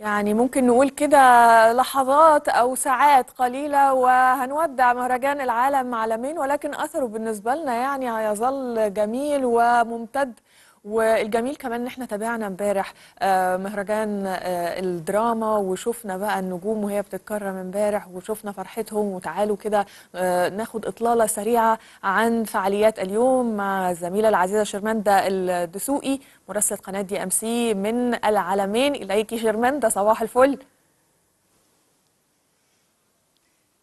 يعني ممكن نقول كده لحظات أو ساعات قليلة وهنودع مهرجان العالم عالمين ولكن أثره بالنسبة لنا يعني هيظل جميل وممتد والجميل كمان إن إحنا تابعنا امبارح آه، مهرجان آه، الدراما وشفنا بقى النجوم وهي بتتكرم امبارح وشفنا فرحتهم وتعالوا كده آه، ناخد إطلالة سريعة عن فعاليات اليوم مع الزميله العزيزة شرمنده الدسوقي مراسلة قناة دي ام سي من العالمين. اليكي شرمنده صباح الفل.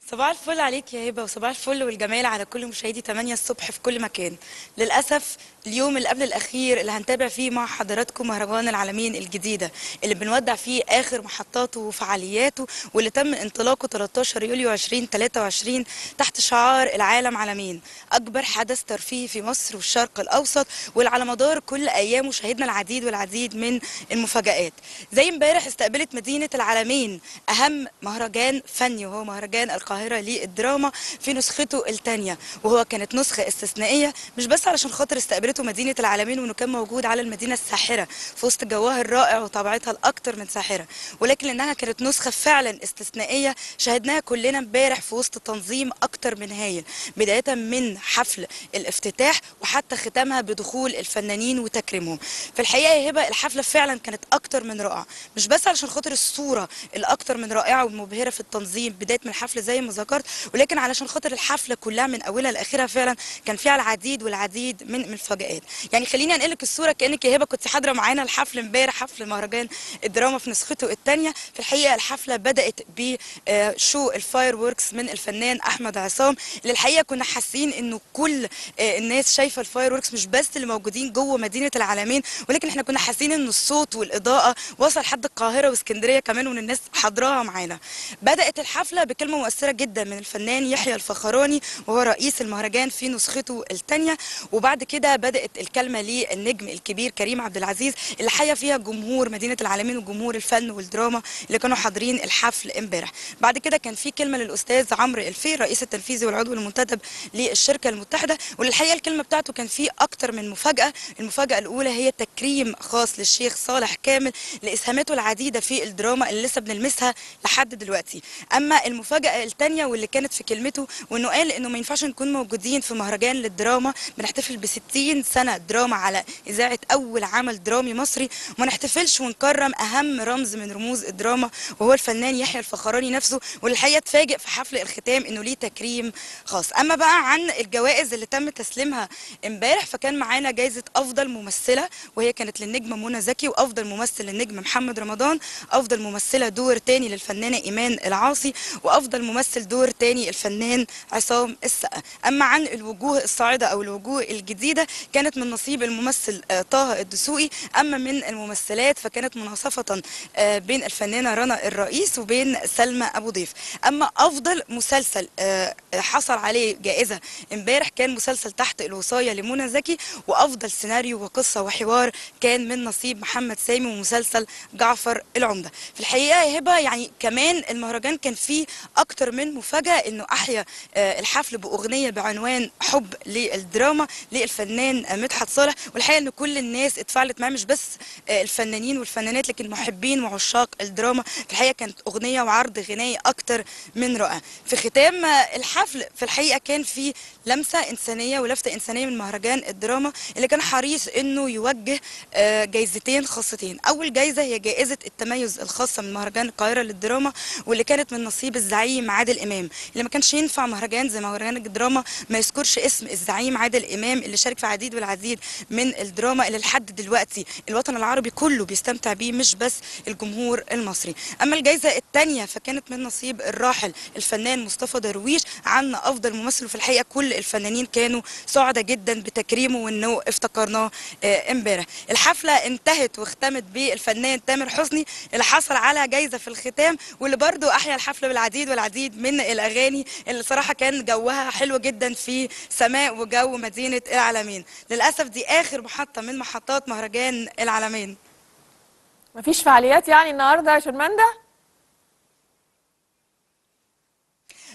صباح الفل عليك يا هبة وصباح الفل والجمال على كل مشاهدي 8 الصبح في كل مكان. للأسف اليوم اللي قبل الأخير اللي هنتابع فيه مع حضراتكم مهرجان العالمين الجديدة اللي بنودع فيه آخر محطاته وفعالياته واللي تم انطلاقه 13 يوليو 2023 تحت شعار العالم عالمين أكبر حدث ترفيهي في مصر والشرق الأوسط واللي على مدار كل أيامه شهدنا العديد والعديد من المفاجآت. زي امبارح استقبلت مدينة العالمين أهم مهرجان فني وهو مهرجان القاهرة للدراما في نسخته الثانية وهو كانت نسخة استثنائية مش بس علشان خاطر استقبلته مدينة العالمين وإنه كان موجود على المدينة الساحرة في وسط جوها الرائع وطبيعتها الاكثر من ساحرة. ولكن لأنها كانت نسخة فعلا استثنائية شهدناها كلنا امبارح في وسط تنظيم أكتر من هايل بداية من حفل الافتتاح وحتى ختامها بدخول الفنانين وتكريمهم. في الحقيقة يا هبة الحفلة فعلا كانت أكتر من رائعة. مش بس علشان خاطر الصورة الأكتر من رائعة والمبهره في التنظيم بداية من الحفل زي ما ذكرت ولكن علشان خاطر الحفلة كلها من أولها لآخرها فعلا كان فيها العديد والعديد من من المفاجآت يعني خليني أنقل لك الصورة كأنك يا هبة كنت حاضرة معانا الحفل امبارح حفل مهرجان الدراما في نسخته الثانية في الحقيقة الحفلة بدأت ب show ال fireworks من الفنان أحمد عصام. اللي الحقيقة كنا حاسين إنه كل آه، الناس شايفة ال fireworks مش بس اللي موجودين جوه مدينة العلمين ولكن إحنا كنا حاسين ان الصوت والإضاءة وصل لحد القاهرة وإسكندرية كمان وإن الناس حاضراها معانا. بدأت الحفلة بكلمة مؤثرة جدا من الفنان يحيى الفخراني وهو رئيس المهرجان في نسخته الثانية وبعد كده بدأت الكلمة للنجم الكبير كريم عبد العزيز اللي حيا فيها جمهور مدينة العلمين وجمهور الفن والدراما اللي كانوا حاضرين الحفل امبارح. بعد كده كان في كلمة للأستاذ عمرو الفقي الرئيس التنفيذي والعضو المنتدب للشركة المتحدة واللي الحقيقة الكلمة بتاعته كان فيه أكتر من مفاجأة. المفاجأة الأولى هي تكريم خاص للشيخ صالح كامل لإسهاماته العديدة في الدراما اللي لسه بنلمسها لحد دلوقتي. أما المفاجأة الثانية واللي كانت في كلمته وإنه قال إنه ما ينفعش نكون موجودين في مهرجان للدراما بنحتفل ب 60 سنة دراما على إذاعة أول عمل درامي مصري. وما نحتفلش ونكرم أهم رمز من رموز الدراما وهو الفنان يحيى الفخراني نفسه. واللي الحقيقة اتفاجئ في حفل الختام إنه ليه تكريم خاص. أما بقى عن الجوائز اللي تم تسليمها امبارح فكان معانا جائزه أفضل ممثلة وهي كانت للنجمه منى زكي وأفضل ممثل للنجم محمد رمضان أفضل ممثلة دور تاني للفنانة إيمان العاصي وأفضل ممثل دور تاني الفنان عصام السقا. أما عن الوجوه الصاعدة أو الوجوه الجديدة كانت من نصيب الممثل آه، طه الدسوقي. أما من الممثلات فكانت مناصفة آه، بين الفنانة رنا الرئيس وبين سلمى أبو ضيف. أما أفضل مسلسل آه، حصل عليه جائزة امبارح كان مسلسل تحت الوصاية لمنى زكي. وأفضل سيناريو وقصة وحوار كان من نصيب محمد سامي ومسلسل جعفر العمدة. في الحقيقة يا هبة يعني كمان المهرجان كان فيه أكتر من مفاجأة إنه أحيا آه، الحفل بأغنية بعنوان حب للدراما للفنان مدحت صالح. والحقيقة إن كل الناس اتفاعلت معاه مش بس آه، الفنانين والفنانات لكن محبين وعشاق الدراما. في الحقيقة كانت أغنية وعرض غنائي أكتر من رائع. في ختام آه، الحفل في الحقيقة كان في لمسة إنسانية ولفتة إنسانية من مهرجان الدراما اللي كان حريص إنه يوجه آه، جايزتين خاصتين. أول جايزة هي جائزة التميز الخاصة من مهرجان القاهرة للدراما واللي كانت من نصيب الزعيم عادل إمام. اللي ما كانش ينفع مهرجان زي مهرجان الدراما ما يذكرش اسم الزعيم عادل إمام اللي شارك في عديد والعديد من الدراما اللي لحد دلوقتي الوطن العربي كله بيستمتع بيه مش بس الجمهور المصري. أما الجائزه الثانية فكانت من نصيب الراحل الفنان مصطفى درويش عن أفضل ممثل وفي الحقيقة كل الفنانين كانوا سعداء جدا بتكريمه وانه افتكرناه آه، امبارح. الحفلة انتهت واختمت بالفنان تامر حسني اللي حصل على جائزه في الختام واللي برضو أحيا الحفله بالعديد والعديد من الأغاني اللي صراحة كان جوها حلو جدا في سماء وجو مدينة العالمين للأسف دي آخر محطة من محطات مهرجان العالمين مفيش فعاليات يعني النهارده يا شرمنده؟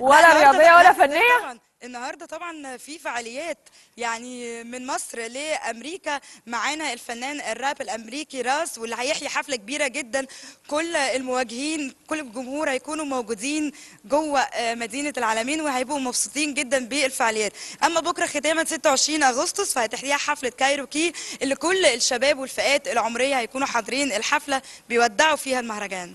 لا، ولا رياضية ولا لا، فنية؟ طبعاً. النهارده طبعا في فعاليات يعني من مصر لأمريكا. معانا الفنان الراب الأمريكي راس واللي هيحيي حفلة كبيرة جدا. كل المواجهين كل الجمهور هيكونوا موجودين جوه آه، مدينة العالمين وهيبقوا مبسوطين جدا بالفعاليات. أما بكرة ختاما 26 أغسطس فهتحييها حفلة كايروكي اللي كل الشباب والفئات العمرية هيكونوا حاضرين الحفلة بيودعوا فيها المهرجان.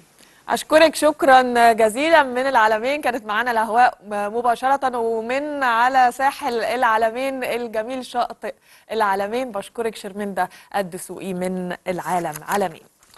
أشكرك شكرا جزيلا من العالمين كانت معانا الأهواء مباشرة ومن على ساحل العالمين الجميل شاطئ العالمين. بشكرك شرمندة الدسوقي من العالم عالمين.